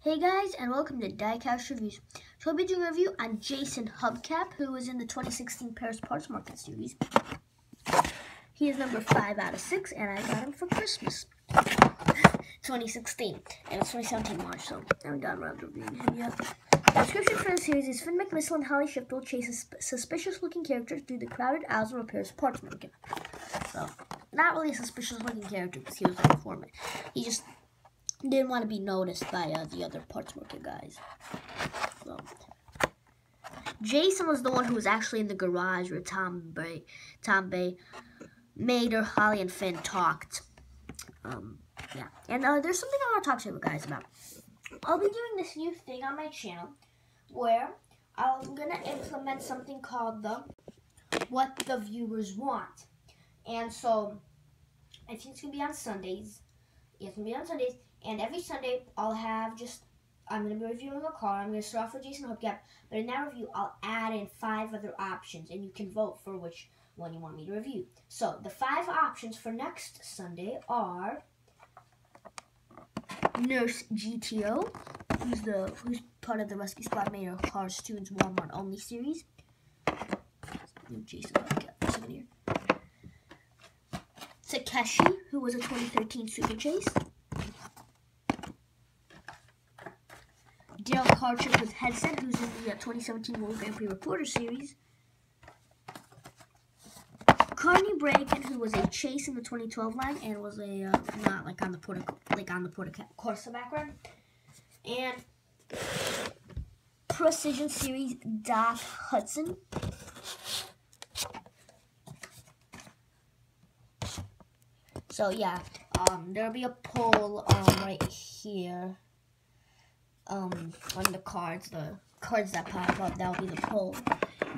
Hey guys, and welcome to Diecast Reviews. So I'll be doing a review on Jason Hubkap, who was in the 2016 Paris Parts Market series. He is number 5 out of 6, and I got him for Christmas. 2016, and it's 2017 March, so I haven't gotten around to reviewing him yet. The description for the series is Finn McMissile and Holly Shiftwell chase a suspicious-looking character through the crowded aisles of a Paris Parts Market. So, not really a suspicious-looking character, because he was an informant. He just didn't want to be noticed by uh, the other parts market guys. So, Jason was the one who was actually in the garage where Tom Bay, Tomber, Mater, Holly, and Finn talked. Um, yeah, and uh, there's something I want to talk to you guys about. I'll be doing this new thing on my channel where I'm gonna implement something called the what the viewers want, and so I think it's gonna be on Sundays. It's gonna be on Sundays and every Sunday, I'll have just, I'm going to be reviewing a car. I'm going to start off with Jason Hubkap. But in that review, I'll add in five other options. And you can vote for which one you want me to review. So, the five options for next Sunday are Nurse GTO, who's the who's part of the Rescue Squad Mater Cars Tunes Walmart Only series. Jason Hubkap, here. Takeshi, who was a 2013 Super Chase. Dale Cartrip with Headset, who's in the uh, 2017 World Grand Prix Reporter Series. Carney Bragan, who was a chase in the 2012 line and was a uh, not like on the Porta like on the Porta Corsa background, and Precision Series Doc Hudson. So yeah, um, there'll be a poll um, right here um, on the cards, the cards that pop up, that'll be the poll.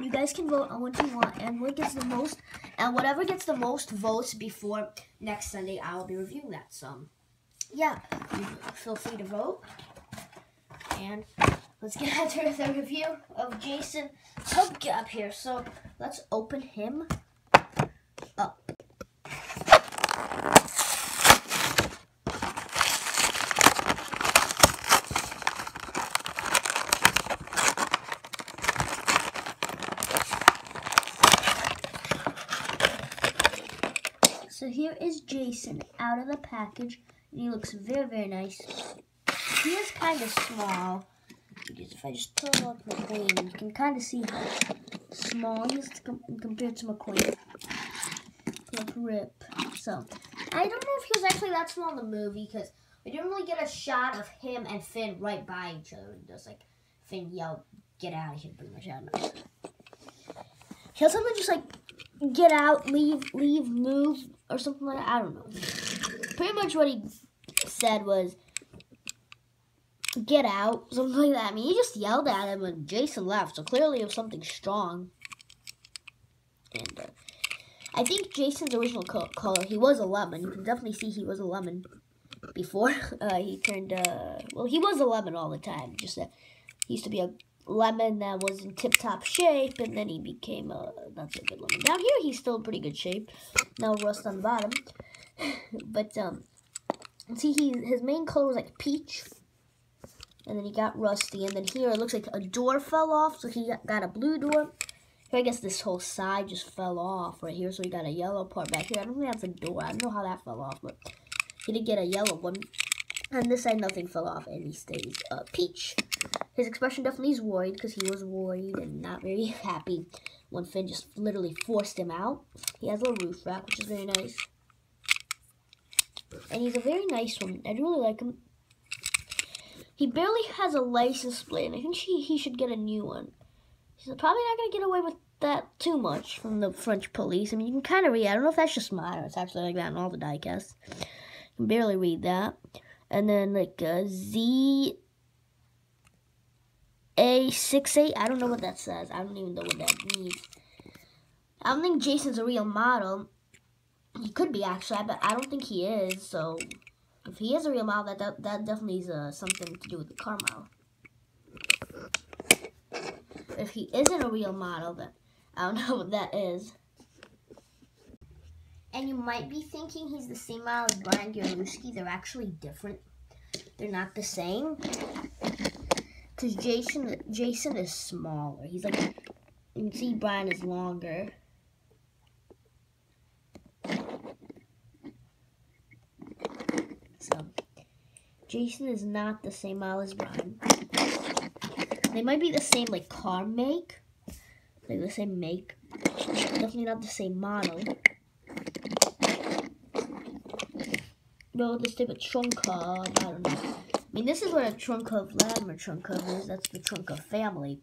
You guys can vote on what you want, and what gets the most, and whatever gets the most votes before next Sunday, I will be reviewing that. So, yeah, feel free to vote. And let's get into the review of Jason Hubkap here. So, let's open him up. So here is Jason out of the package, and he looks very, very nice. He is kind of small. Because if I just pull up McQueen, you can kind of see how small he is compared to McQueen. Like Rip. So, I don't know if he was actually that small in the movie, because we didn't really get a shot of him and Finn right by each other. And just like, Finn yelled, get out of here, pretty much. I don't know. He'll also just like get out, leave, leave, move, or something like that. I don't know. Pretty much what he said was, get out, something like that. I mean, he just yelled at him when Jason left, so clearly it was something strong. And uh, I think Jason's original co color, he was a lemon. You can definitely see he was a lemon before uh, he turned, uh, well, he was a lemon all the time. Just that he used to be a lemon that was in tip-top shape, and then he became a, not so good lemon. Down here, he's still in pretty good shape. No rust on the bottom. but, um, see, he, his main color was like peach, and then he got rusty, and then here it looks like a door fell off, so he got, got a blue door. Here, I guess this whole side just fell off right here, so he got a yellow part back here. I don't think that's a door. I don't know how that fell off, but he did get a yellow one. And this side, nothing fell off, and he stays uh, peach. His expression definitely is worried, because he was worried and not very happy when Finn just literally forced him out. He has a roof rack, which is very nice. And he's a very nice one. I really like him. He barely has a license plate, and I think he, he should get a new one. He's probably not going to get away with that too much from the French police. I mean, you can kind of read. I don't know if that's just mine or it's actually like that in all the diecasts. You can barely read that and then like a Z A68. I don't know what that says. I don't even know what that means. I don't think Jason's a real model. He could be actually, but I don't think he is. So if he is a real model, that that, that definitely is uh, something to do with the car model. If he isn't a real model, then I don't know what that is. And you might be thinking he's the same model as Brian Gierlewski. They're actually different. They're not the same. Because Jason, Jason is smaller. He's like, you can see Brian is longer. So, Jason is not the same model as Brian. They might be the same like car make, like the same make. Definitely not the same model. Of Trunkov, I don't know. I mean, this is what a Trunkov Latimer trunk of is. That's the Trunkov family.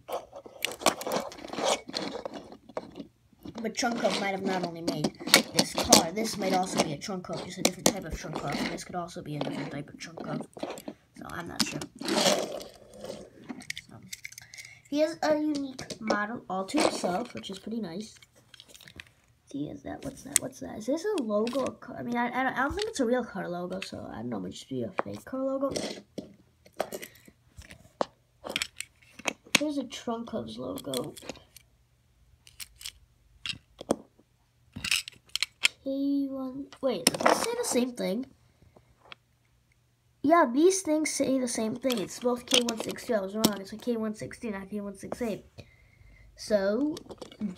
But Trunkov might have not only made this car. This might also be a Trunkov, just a different type of Trunkov. This could also be a different type of Trunkov. So I'm not sure. He has a unique model all to himself, which is pretty nice. See, is that what's that? What's that? Is this a logo? I mean, I, I, don't, think it's a real car logo, so I don't know. It just be a fake car logo. Here's a Trunk Hubs logo. K1. Wait, does this say the same thing? Yeah, these things say the same thing. It's both K162. I was wrong. It's a K160, not K168. So,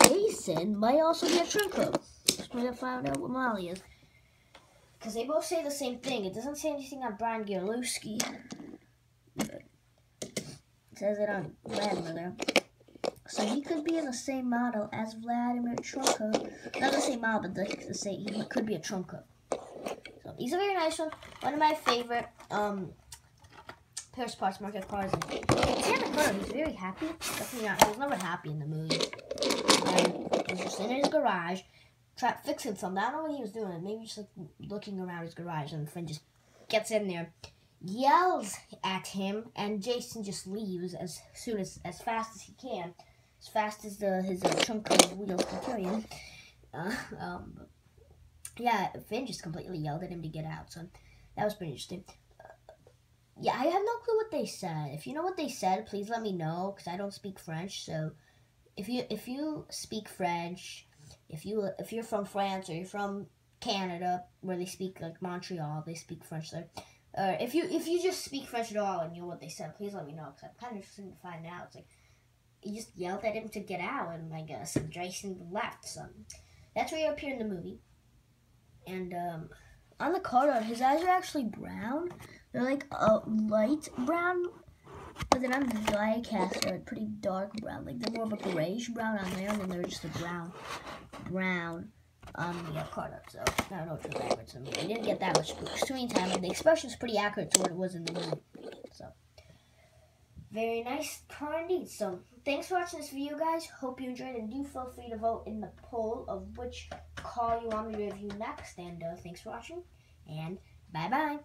Jason might also be a trunk hub. Just might have found out what Molly is. Because they both say the same thing. It doesn't say anything on Brian Gierlowski. It says it on Vladimir. So he could be in the same model as Vladimir Trunka. Not the same model, but the, same. He could be a Trunka. So he's a very nice one. One of my favorite um, Parts Market cars. Santa Carter, he's very happy. Definitely not. He was never happy in the movie. And he was just in his garage, trying fixing something. I don't know what he was doing. Maybe just like looking around his garage, and the friend just gets in there, yells at him, and Jason just leaves as soon as as fast as he can, as fast as the his uh, Trunkov wheels can carry him. Uh, um, yeah, Finn just completely yelled at him to get out. So that was pretty interesting. Yeah, I have no clue what they said. If you know what they said, please let me know because I don't speak French. So, if you if you speak French, if you if you're from France or you're from Canada where they speak like Montreal, they speak French there. Or if you if you just speak French at all and you know what they said, please let me know because I'm kind of interested to find out. It's like he just yelled at him to get out, and I guess Jason left. So that's where he appeared in the movie. And um, on the card, his eyes are actually brown. They're like a light brown, but then on the diecast, they're pretty dark brown. Like they're more of a grayish brown on there, and then they're just a brown, brown on the card art. So I don't know what you're backwards to me. I didn't get that much screen time, and the expression is pretty accurate to what it was in the movie. So very nice car indeed. So thanks for watching this video, guys. Hope you enjoyed, and do feel free to vote in the poll of which car you me to review next. And uh, thanks for watching, and bye bye.